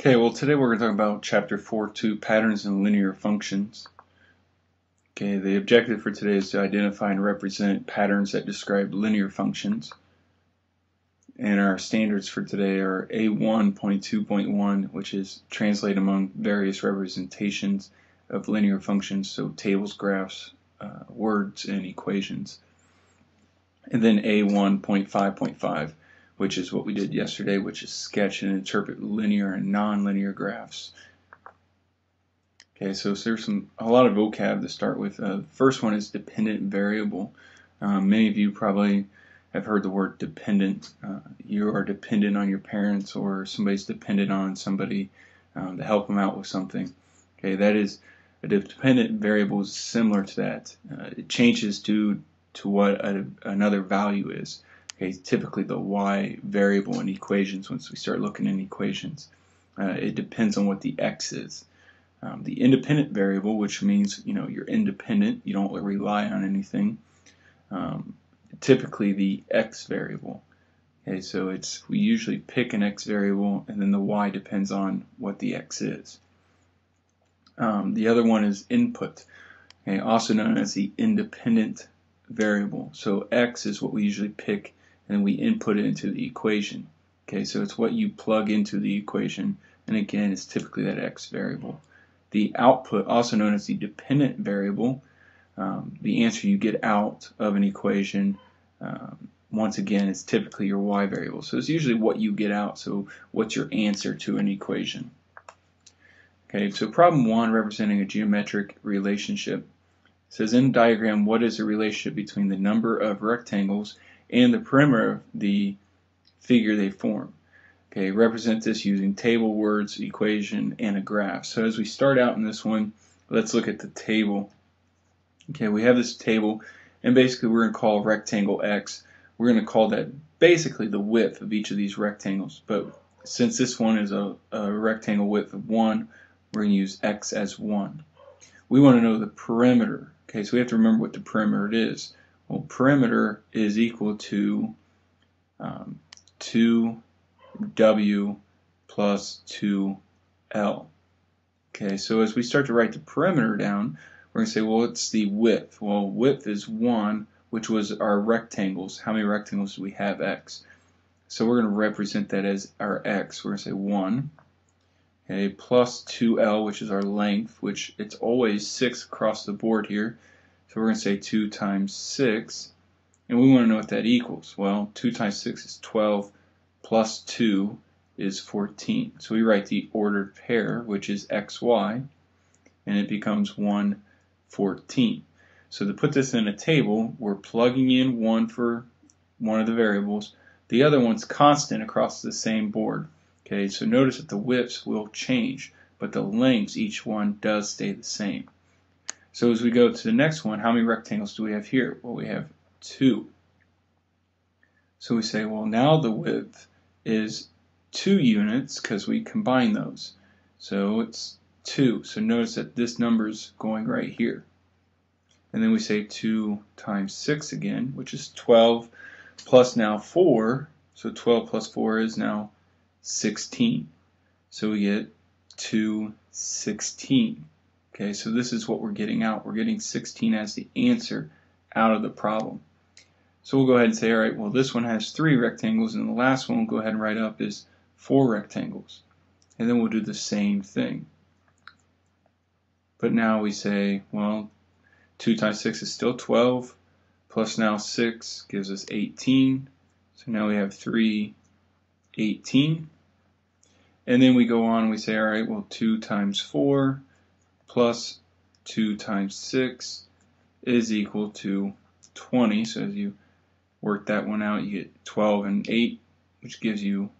Okay, well today we're going to talk about chapter 4.2, patterns and linear functions. Okay, the objective for today is to identify and represent patterns that describe linear functions. And our standards for today are A1.2.1, which is translate among various representations of linear functions, so tables, graphs, uh, words, and equations. And then A1.5.5, which is what we did yesterday, which is sketch and interpret linear and nonlinear graphs. Okay, so there's some a lot of vocab to start with. Uh, first one is dependent variable. Um, many of you probably have heard the word dependent. Uh, you are dependent on your parents, or somebody's dependent on somebody um, to help them out with something. Okay, that is a dependent variable is similar to that. Uh, it changes due to what a, another value is. Okay, typically the y variable in equations, once we start looking in equations, uh, it depends on what the x is. Um, the independent variable, which means you know you're independent, you don't rely on anything. Um, typically the x variable. Okay, so it's we usually pick an x variable, and then the y depends on what the x is. Um, the other one is input, okay, also known as the independent variable. So x is what we usually pick and then we input it into the equation. Okay, so it's what you plug into the equation, and again, it's typically that x variable. The output, also known as the dependent variable, um, the answer you get out of an equation, um, once again, is typically your y variable. So it's usually what you get out, so what's your answer to an equation. Okay, so problem one, representing a geometric relationship, says in diagram, what is the relationship between the number of rectangles and the perimeter of the figure they form. Okay, represent this using table, words, equation, and a graph. So as we start out in this one, let's look at the table. Okay, we have this table, and basically we're going to call rectangle x. We're going to call that basically the width of each of these rectangles. But since this one is a, a rectangle width of 1, we're going to use x as 1. We want to know the perimeter. Okay, so we have to remember what the perimeter is. Well, perimeter is equal to um, 2w plus 2l. Okay, so as we start to write the perimeter down, we're going to say, well, what's the width? Well, width is 1, which was our rectangles. How many rectangles do we have? x. So we're going to represent that as our x. We're going to say 1. Okay, plus 2l, which is our length, which it's always 6 across the board here. So we're going to say 2 times 6. And we want to know what that equals. Well, 2 times 6 is 12 plus 2 is 14. So we write the ordered pair, which is xy, and it becomes 1, 14. So to put this in a table, we're plugging in 1 for one of the variables. The other one's constant across the same board. Okay, so notice that the widths will change, but the lengths, each one does stay the same. So as we go to the next one, how many rectangles do we have here? Well, we have two. So we say, well, now the width is two units because we combine those. So it's two. So notice that this number is going right here. And then we say 2 times 6 again, which is 12 plus now 4. So 12 plus 4 is now 16. So we get 216. Okay, so this is what we're getting out. We're getting 16 as the answer out of the problem. So we'll go ahead and say, all right, well, this one has three rectangles, and the last one we'll go ahead and write up is four rectangles. And then we'll do the same thing. But now we say, well, 2 times 6 is still 12, plus now 6 gives us 18. So now we have 3, 18. And then we go on and we say, all right, well, 2 times 4 plus 2 times 6 is equal to 20. So as you work that one out, you get 12 and 8, which gives you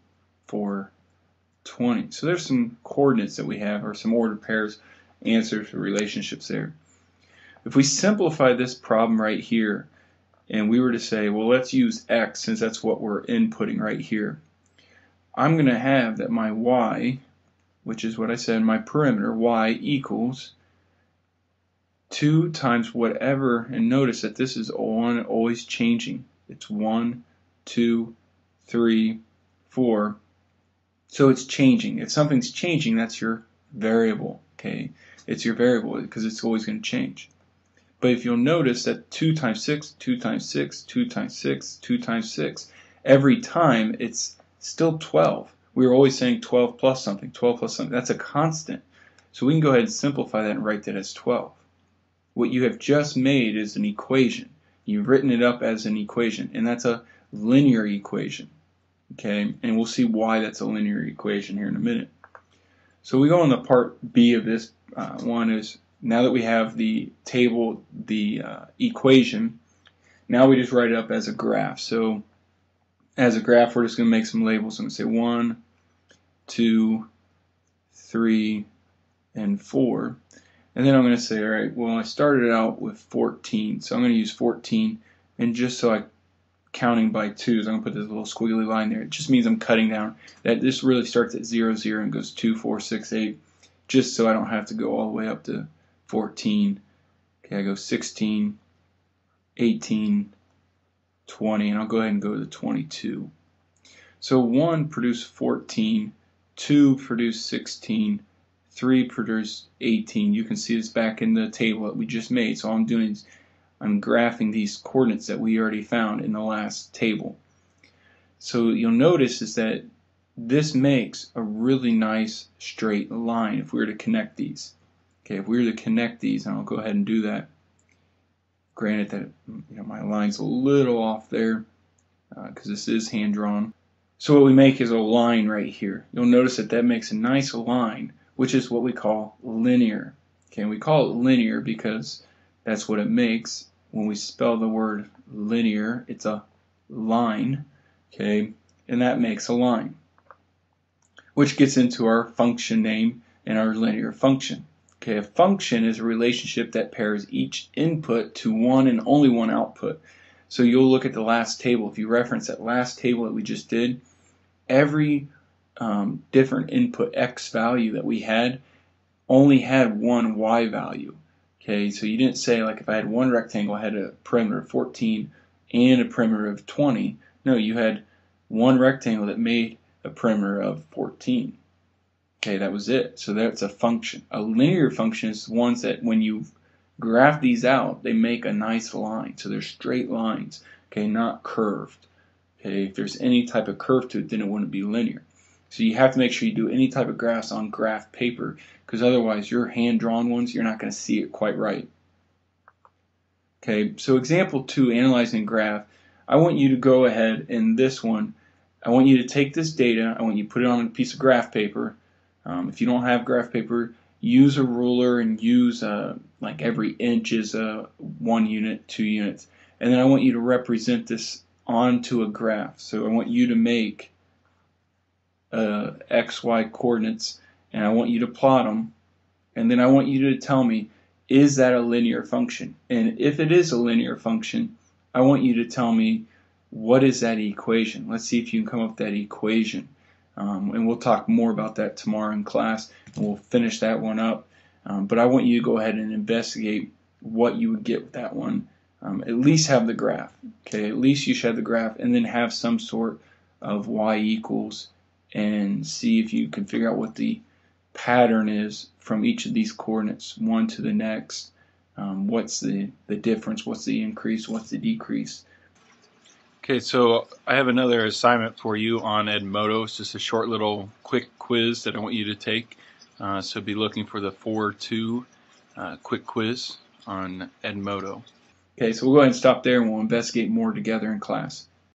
420. So there's some coordinates that we have, or some ordered pairs, answers for relationships there. If we simplify this problem right here, and we were to say, well, let's use x, since that's what we're inputting right here, I'm going to have that my y which is what I said, my perimeter, y equals 2 times whatever, and notice that this is on always changing. It's 1, 2, 3, 4, So it's changing. If something's changing, that's your variable, okay? It's your variable because it's always going to change. But if you'll notice that 2 times 6, 2 times 6, 2 times 6, 2 times 6, every time it's still 12. We were always saying 12 plus something, 12 plus something. That's a constant. So we can go ahead and simplify that and write that as 12. What you have just made is an equation. You've written it up as an equation, and that's a linear equation. Okay, and we'll see why that's a linear equation here in a minute. So we go on the part B of this uh, one is now that we have the table, the uh, equation, now we just write it up as a graph. So as a graph, we're just going to make some labels. I'm going to say 1, 2, 3, and 4. And then I'm going to say, all right, well, I started out with 14, so I'm going to use 14. And just so I'm counting by twos, I'm going to put this little squiggly line there. It just means I'm cutting down. That This really starts at 0, 0 and goes 2, 4, 6, 8, just so I don't have to go all the way up to 14. Okay, I go 16, 18, 20, and I'll go ahead and go to 22. So 1 produced 14, 2 produced 16, 3 produced 18. You can see this back in the table that we just made. So all I'm doing is I'm graphing these coordinates that we already found in the last table. So you'll notice is that this makes a really nice straight line if we were to connect these. Okay, if we were to connect these, and I'll go ahead and do that. Granted that you know, my line's a little off there because uh, this is hand drawn. So what we make is a line right here. You'll notice that that makes a nice line, which is what we call linear. Okay, we call it linear because that's what it makes when we spell the word linear, it's a line, okay, and that makes a line, which gets into our function name and our linear function. Okay, a function is a relationship that pairs each input to one and only one output. So you'll look at the last table. If you reference that last table that we just did, every um, different input x value that we had only had one y value. Okay, so you didn't say like if I had one rectangle, I had a perimeter of 14 and a perimeter of 20. No, you had one rectangle that made a perimeter of 14. Okay, that was it. So that's a function. A linear function is ones that when you graph these out, they make a nice line. So they're straight lines, okay, not curved. Okay, if there's any type of curve to it, then it wouldn't be linear. So you have to make sure you do any type of graphs on graph paper because otherwise your hand-drawn ones, you're not going to see it quite right. Okay, so example two, analyzing graph. I want you to go ahead in this one, I want you to take this data, I want you to put it on a piece of graph paper. Um, if you don't have graph paper, use a ruler and use uh, like every inch is uh, one unit, two units. And then I want you to represent this onto a graph. So I want you to make uh, x, y coordinates and I want you to plot them and then I want you to tell me is that a linear function and if it is a linear function I want you to tell me what is that equation let's see if you can come up with that equation um, and we'll talk more about that tomorrow in class and we'll finish that one up um, but I want you to go ahead and investigate what you would get with that one um, at least have the graph okay at least you should have the graph and then have some sort of y equals and see if you can figure out what the pattern is from each of these coordinates, one to the next. Um, what's the, the difference? What's the increase? What's the decrease? Okay, so I have another assignment for you on Edmodo. It's just a short little quick quiz that I want you to take. Uh, so be looking for the 4-2 uh, quick quiz on Edmodo. Okay, so we'll go ahead and stop there and we'll investigate more together in class.